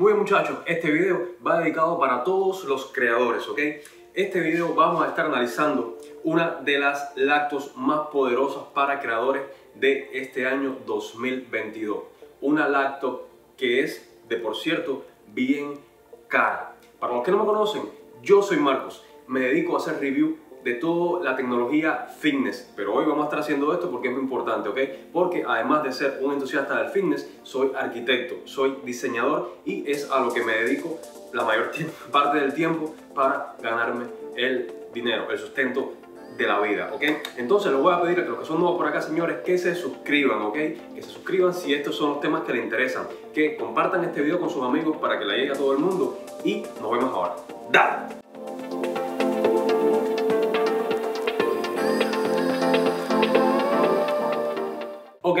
Muy bien muchachos, este video va dedicado para todos los creadores, ¿ok? Este video vamos a estar analizando una de las lactos más poderosas para creadores de este año 2022. Una lacto que es, de por cierto, bien cara. Para los que no me conocen, yo soy Marcos, me dedico a hacer review de toda la tecnología fitness. Pero hoy vamos a estar haciendo esto porque es muy importante, ¿ok? Porque además de ser un entusiasta del fitness, soy arquitecto, soy diseñador y es a lo que me dedico la mayor parte del tiempo para ganarme el dinero, el sustento de la vida, ¿ok? Entonces les voy a pedir a los que son nuevos por acá, señores, que se suscriban, ¿ok? Que se suscriban si estos son los temas que les interesan, que compartan este video con sus amigos para que le llegue a todo el mundo y nos vemos ahora. ¡Dale!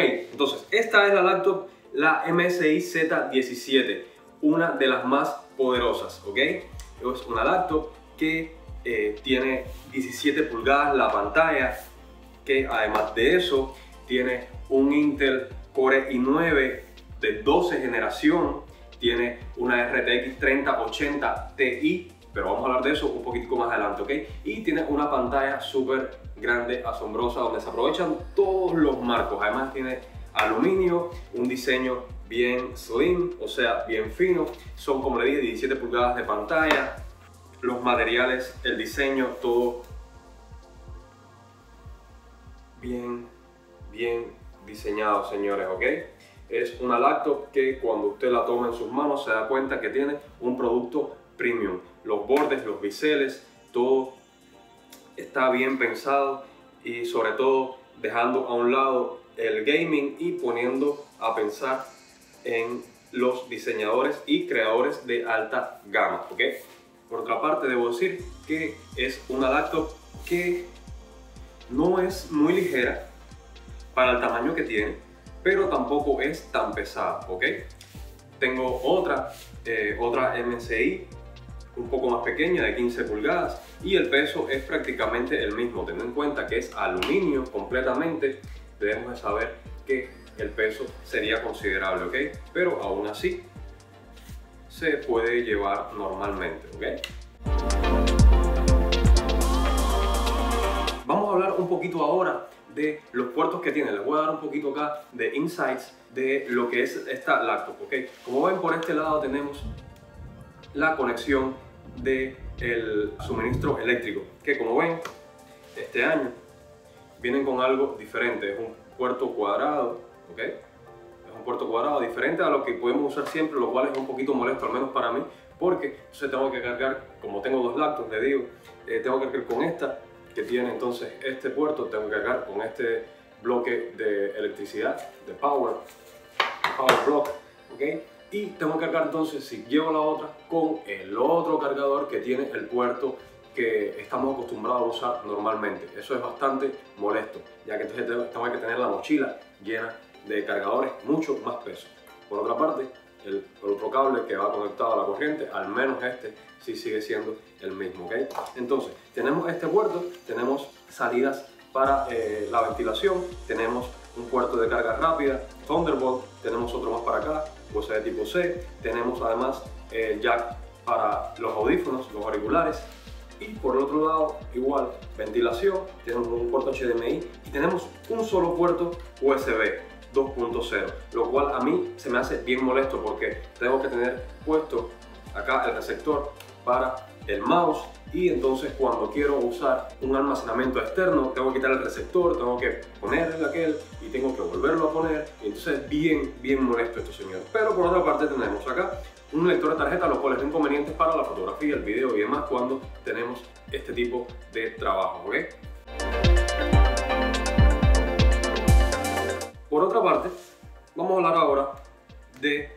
Entonces esta es la laptop, la MSI Z17, una de las más poderosas, ¿ok? Es una laptop que eh, tiene 17 pulgadas la pantalla, que además de eso tiene un Intel Core i9 de 12 generación, tiene una RTX 3080 Ti, pero vamos a hablar de eso un poquito más adelante, ¿ok? Y tiene una pantalla súper grande, asombrosa, donde se aprovechan todos los marcos. Además tiene aluminio, un diseño bien slim, o sea, bien fino. Son, como le dije, 17 pulgadas de pantalla. Los materiales, el diseño, todo bien, bien diseñado, señores, ¿ok? Es una laptop que cuando usted la toma en sus manos se da cuenta que tiene un producto premium. Los bordes, los biseles, todo está bien pensado y sobre todo dejando a un lado el gaming y poniendo a pensar en los diseñadores y creadores de alta gama. ¿ok? Por otra parte, debo decir que es una laptop que no es muy ligera para el tamaño que tiene, pero tampoco es tan pesada. ¿ok? Tengo otra, eh, otra MSI un poco más pequeña de 15 pulgadas y el peso es prácticamente el mismo. Teniendo en cuenta que es aluminio completamente, debemos de saber que el peso sería considerable, ¿ok? Pero aún así se puede llevar normalmente, ¿ok? Vamos a hablar un poquito ahora de los puertos que tiene. Les voy a dar un poquito acá de insights de lo que es esta laptop, ¿ok? Como ven por este lado tenemos la conexión del el suministro eléctrico, que como ven, este año vienen con algo diferente, es un puerto cuadrado, ¿ok? Es un puerto cuadrado diferente a lo que podemos usar siempre, lo cual es un poquito molesto, al menos para mí, porque entonces tengo que cargar, como tengo dos laptops, le digo, eh, tengo que cargar con esta, que tiene entonces este puerto, tengo que cargar con este bloque de electricidad, de power, power block, ¿ok? Y tengo que cargar entonces si llevo la otra con el otro cargador que tiene el puerto que estamos acostumbrados a usar normalmente. Eso es bastante molesto, ya que entonces tengo que tener la mochila llena de cargadores mucho más peso. Por otra parte, el, otro cable que va conectado a la corriente, al menos este sí sigue siendo el mismo. ¿okay? Entonces, tenemos este puerto, tenemos salidas para eh, la ventilación, tenemos un puerto de carga rápida, Thunderbolt, tenemos otro más para acá, USB tipo C, tenemos además el jack para los audífonos, los auriculares, y por el otro lado, igual, ventilación, tenemos un puerto HDMI y tenemos un solo puerto USB 2.0, lo cual a mí se me hace bien molesto porque tengo que tener puesto acá el receptor para el mouse y entonces cuando quiero usar un almacenamiento externo tengo que quitar el receptor, tengo que ponerle aquel y tengo que volverlo a poner y entonces bien, bien molesto esto señor. Pero por otra parte tenemos acá un lector de tarjeta, lo cual es inconveniente para la fotografía, el video y demás cuando tenemos este tipo de trabajo, ¿ok? Por otra parte, vamos a hablar ahora de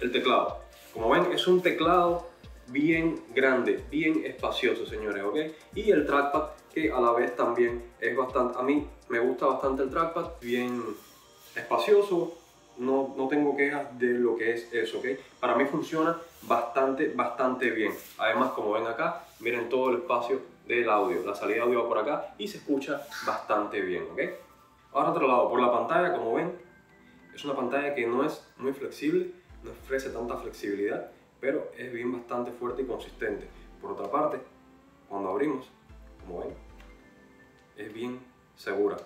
el teclado. Como ven, es un teclado bien grande, bien espacioso, señores, ¿ok? Y el trackpad que a la vez también es bastante, a mí me gusta bastante el trackpad, bien espacioso, no, no tengo quejas de lo que es eso, ¿ok? Para mí funciona bastante, bastante bien. Además, como ven acá, miren todo el espacio del audio, la salida de audio va por acá y se escucha bastante bien, ¿ok? Ahora otro lado, por la pantalla, como ven, es una pantalla que no es muy flexible, no ofrece tanta flexibilidad, pero es bien bastante fuerte y consistente. Por otra parte, cuando abrimos, como ven, es bien segura.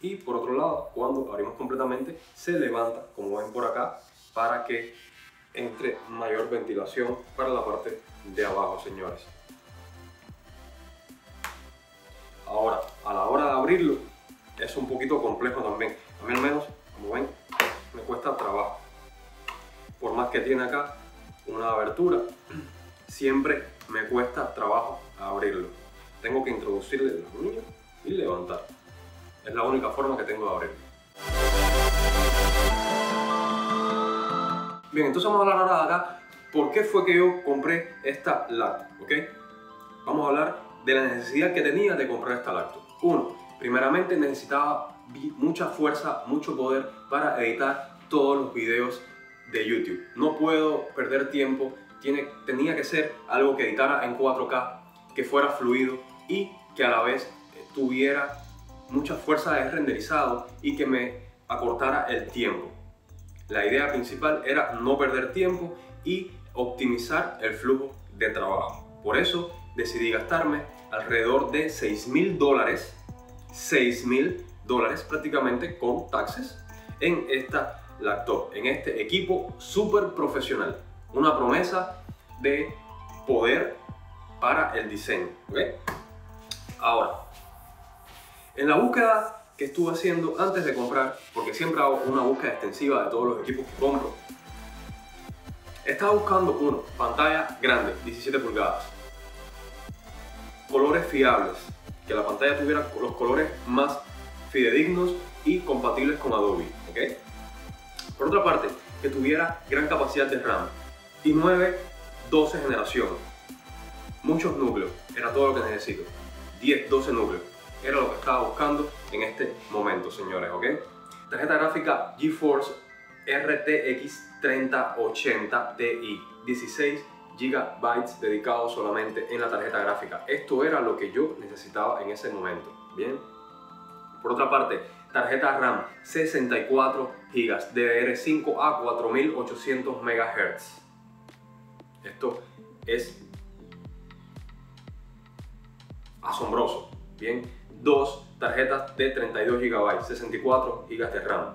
Y por otro lado, cuando abrimos completamente, se levanta, como ven por acá, para que entre mayor ventilación para la parte de abajo, señores. Ahora, a la hora de abrirlo, es un poquito complejo también. A mí al menos, como ven, me cuesta trabajo. Por más que tiene acá una abertura, siempre me cuesta trabajo abrirlo. Tengo que introducirle el anillo y levantar. Es la única forma que tengo de abrirlo. Bien, entonces vamos a hablar ahora de acá por qué fue que yo compré esta lacto, ¿ok? Vamos a hablar de la necesidad que tenía de comprar esta lacto. Uno, primeramente necesitaba mucha fuerza, mucho poder para editar todos los videos YouTube. No puedo perder tiempo, tenía que ser algo que editara en 4K, que fuera fluido y que a la vez tuviera mucha fuerza de renderizado y que me acortara el tiempo. La idea principal era no perder tiempo y optimizar el flujo de trabajo. Por eso decidí gastarme alrededor de 6 mil dólares, 6 mil dólares prácticamente con taxes en esta laptop, en este equipo súper profesional. Una promesa de poder para el diseño. Ahora, en la búsqueda que estuve haciendo antes de comprar, porque siempre hago una búsqueda extensiva de todos los equipos que compro, estaba buscando uno, pantalla grande, 17 pulgadas, colores fiables, que la pantalla tuviera los colores más fidedignos y compatibles con Adobe. Por otra parte, que tuviera gran capacidad de RAM y 9, 12 generación, muchos núcleos, era todo lo que necesito, 10, 12 núcleos era lo que estaba buscando en este momento, señores, ¿ok? Tarjeta gráfica GeForce RTX 3080 Ti, 16 GB dedicados solamente en la tarjeta gráfica. Esto era lo que yo necesitaba en ese momento, ¿bien? Por otra parte, tarjeta RAM 64 GB DDR5 a 4800 MHz. Esto es asombroso, ¿bien? dos tarjetas de 32 GB, 64 GB de RAM.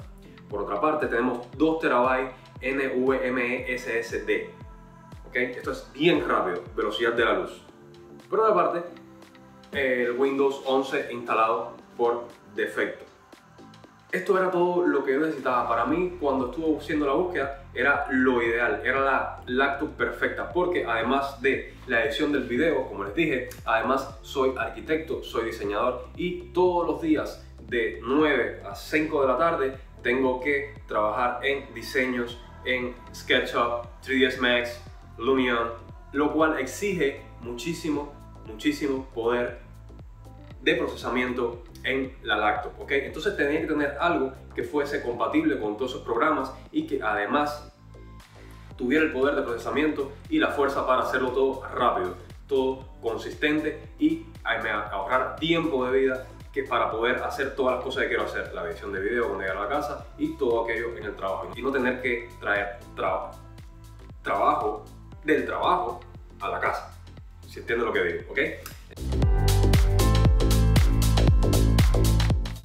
Por otra parte, tenemos 2 TB NVMe SSD. ¿Okay? Esto es bien rápido, velocidad de la luz. Por otra parte, el Windows 11 instalado por defecto. Esto era todo lo que yo necesitaba. Para mí, cuando estuve haciendo la búsqueda, era lo ideal, era la laptop perfecta, porque además de la edición del video, como les dije, además soy arquitecto, soy diseñador y todos los días de 9 a 5 de la tarde tengo que trabajar en diseños en SketchUp, 3ds Max, Lumion, lo cual exige muchísimo, muchísimo poder de procesamiento en la laptop, ¿ok? Entonces tenía que tener algo que fuese compatible con todos esos programas y que además tuviera el poder de procesamiento y la fuerza para hacerlo todo rápido, todo consistente y ahorrar tiempo de vida que para poder hacer todas las cosas que quiero hacer, la edición de video cuando llegar a la casa y todo aquello en el trabajo y no tener que traer trabajo, del trabajo a la casa, si entiendes lo que digo, ¿ok?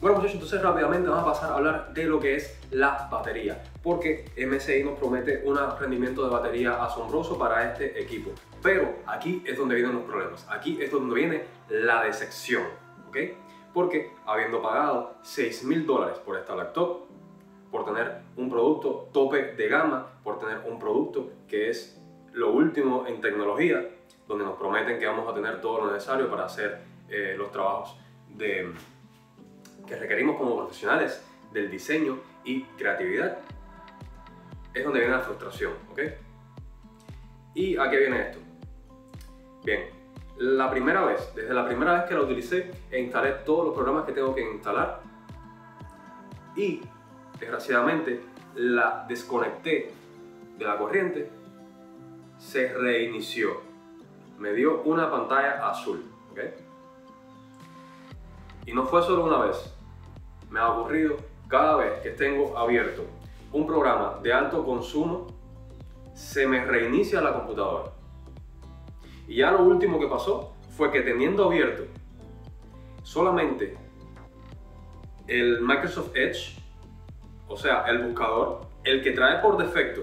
Bueno muchachos, entonces rápidamente vamos a pasar a hablar de lo que es la batería, porque MSI nos promete un rendimiento de batería asombroso para este equipo. Pero aquí es donde vienen los problemas, aquí es donde viene la decepción, ¿ok? Porque habiendo pagado 6 mil dólares por esta laptop, por tener un producto tope de gama, por tener un producto que es lo último en tecnología, donde nos prometen que vamos a tener todo lo necesario para hacer eh, los trabajos de que requerimos como profesionales del diseño y creatividad, es donde viene la frustración, ¿ok? ¿Y a qué viene esto? Bien, la primera vez, desde la primera vez que la utilicé, instalé todos los programas que tengo que instalar y, desgraciadamente, la desconecté de la corriente, se reinició. Me dio una pantalla azul, ¿ok? Y no fue solo una vez, me ha ocurrido cada vez que tengo abierto un programa de alto consumo, se me reinicia la computadora. Y ya lo último que pasó fue que teniendo abierto solamente el Microsoft Edge, o sea, el buscador, el que trae por defecto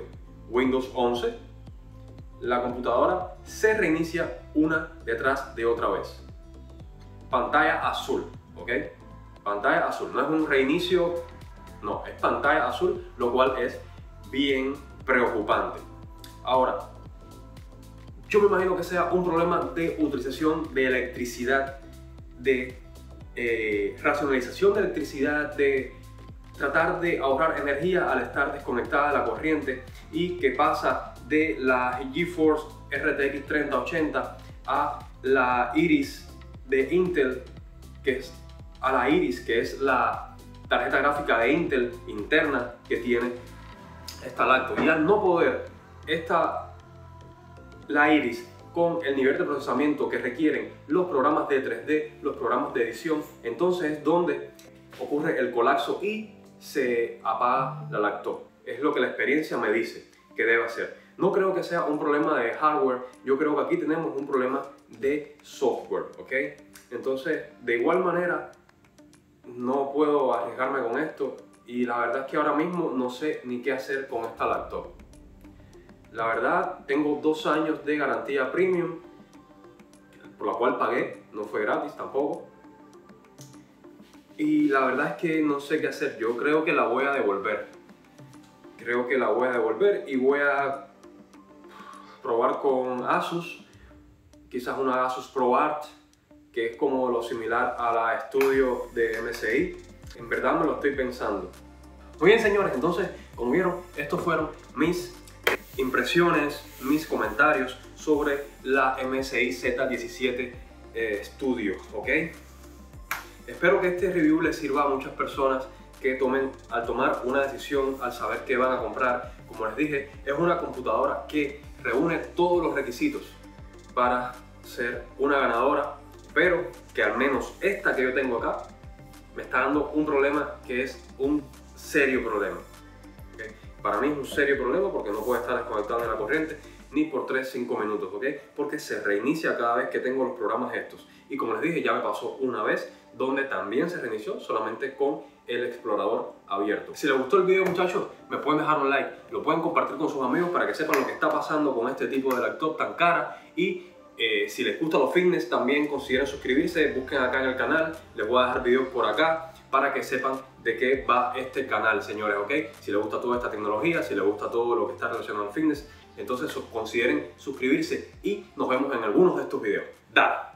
Windows 11, la computadora se reinicia una detrás de otra vez. Pantalla azul, Pantalla azul, no es un reinicio, no, es pantalla azul, lo cual es bien preocupante. Ahora, yo me imagino que sea un problema de utilización de electricidad, de eh, racionalización de electricidad, de tratar de ahorrar energía al estar desconectada de la corriente y que pasa de la GeForce RTX 3080 a la Iris de Intel, que es a la Iris, que es la tarjeta gráfica de Intel interna que tiene esta lacto. Y al no poder esta, la Iris con el nivel de procesamiento que requieren los programas de 3D, los programas de edición, entonces es donde ocurre el colapso y se apaga la lacto. Es lo que la experiencia me dice que debe hacer. No creo que sea un problema de hardware, yo creo que aquí tenemos un problema de software, ¿ok? Entonces, de igual manera, no puedo arriesgarme con esto y la verdad es que ahora mismo no sé ni qué hacer con esta laptop. La verdad, tengo dos años de garantía premium, por la cual pagué, no fue gratis tampoco. Y la verdad es que no sé qué hacer, yo creo que la voy a devolver. Creo que la voy a devolver y voy a probar con Asus, quizás una Asus ProArt, que es como lo similar a la Studio de MSI. En verdad me lo estoy pensando. Muy bien señores, entonces, como vieron, estos fueron mis impresiones, mis comentarios sobre la MSI Z17 eh, Studio, ¿ok? Espero que este review les sirva a muchas personas que tomen al tomar una decisión, al saber qué van a comprar. Como les dije, es una computadora que reúne todos los requisitos para ser una ganadora, pero que al menos esta que yo tengo acá me está dando un problema que es un serio problema. Para mí es un serio problema porque no puede estar desconectado de la corriente ni por 3-5 minutos, ¿ok? Porque se reinicia cada vez que tengo los programas estos. Y como les dije, ya me pasó una vez donde también se reinició solamente con el explorador abierto. Si les gustó el video muchachos, me pueden dejar un like, lo pueden compartir con sus amigos para que sepan lo que está pasando con este tipo de laptop tan cara y eh, si les gustan los fitness también consideren suscribirse, busquen acá en el canal, les voy a dejar videos por acá para que sepan de qué va este canal, señores, ¿ok? Si les gusta toda esta tecnología, si les gusta todo lo que está relacionado al fitness, entonces consideren suscribirse y nos vemos en algunos de estos videos. ¡Dale!